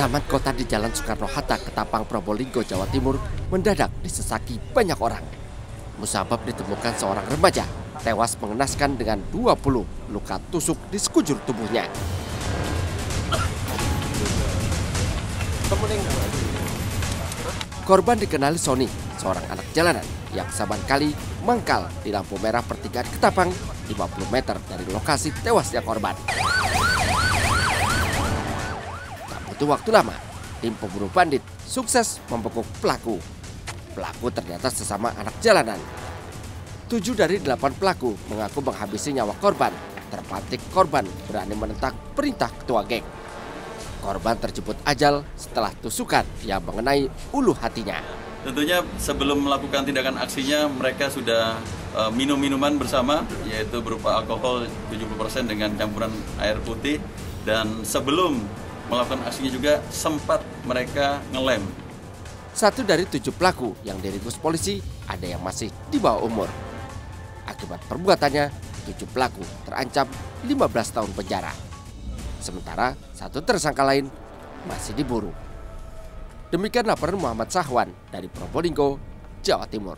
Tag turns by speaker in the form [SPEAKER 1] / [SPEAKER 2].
[SPEAKER 1] Taman kota di Jalan Soekarno-Hatta, Ketapang, Probolinggo, Jawa Timur mendadak disesaki banyak orang. Musabab ditemukan seorang remaja tewas mengenaskan dengan 20 luka tusuk di sekujur tubuhnya. Korban dikenali Sony, seorang anak jalanan yang saban kali mangkal di lampu merah pertigaan Ketapang 50 meter dari lokasi tewasnya korban. Butuh waktu lama, tim pemburu bandit sukses membekuk pelaku. Pelaku ternyata sesama anak jalanan. Tujuh dari delapan pelaku mengaku menghabisi nyawa korban. Terpantik korban berani menentang perintah ketua geng. Korban terjemput ajal setelah tusukan yang mengenai ulu hatinya.
[SPEAKER 2] Tentunya sebelum melakukan tindakan aksinya mereka sudah uh, minum minuman bersama yaitu berupa alkohol 70% dengan campuran air putih dan sebelum melakukan aksinya juga sempat mereka ngelem.
[SPEAKER 1] Satu dari tujuh pelaku yang diringkus polisi ada yang masih di bawah umur. Akibat perbuatannya, tujuh pelaku terancam 15 tahun penjara. Sementara satu tersangka lain masih diburu. Demikian laporan Muhammad Sahwan dari Probolinggo, Jawa Timur.